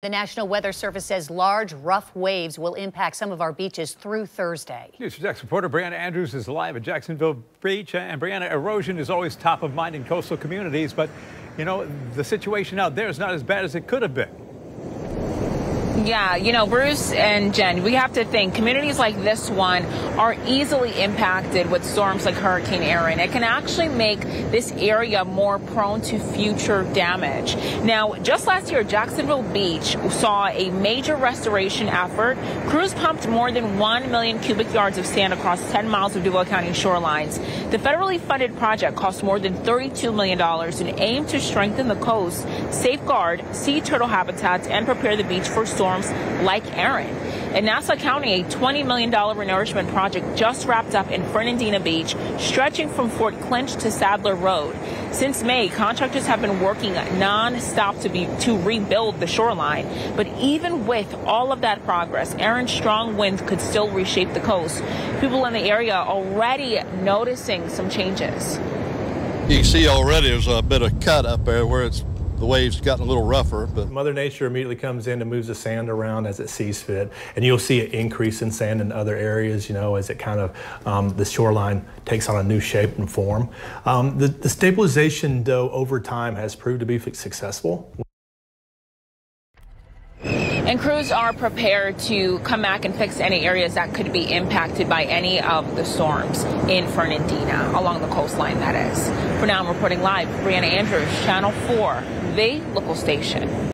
The National Weather Service says large, rough waves will impact some of our beaches through Thursday. News 4 Jax reporter Brianna Andrews is live at Jacksonville Beach. And Brianna, erosion is always top of mind in coastal communities, but, you know, the situation out there is not as bad as it could have been. Yeah, you know, Bruce and Jen, we have to think communities like this one are easily impacted with storms like Hurricane Erin. It can actually make this area more prone to future damage. Now, just last year, Jacksonville Beach saw a major restoration effort. Crews pumped more than 1 million cubic yards of sand across 10 miles of Duval County shorelines. The federally funded project cost more than $32 million and aimed to strengthen the coast, safeguard sea turtle habitats, and prepare the beach for storms like Erin. In Nassau County, a $20 million renourishment project just wrapped up in Fernandina Beach, stretching from Fort Clinch to Sadler Road. Since May, contractors have been working non-stop to, be, to rebuild the shoreline. But even with all of that progress, Erin's strong winds could still reshape the coast. People in the area already noticing some changes. You can see already there's a bit of cut up there where it's the waves gotten a little rougher. But Mother Nature immediately comes in and moves the sand around as it sees fit, and you'll see an increase in sand in other areas. You know, as it kind of um, the shoreline takes on a new shape and form. Um, the, the stabilization, though, over time has proved to be successful. And crews are prepared to come back and fix any areas that could be impacted by any of the storms in Fernandina, along the coastline, that is. For now, I'm reporting live. Brianna Andrews, Channel 4, the local station.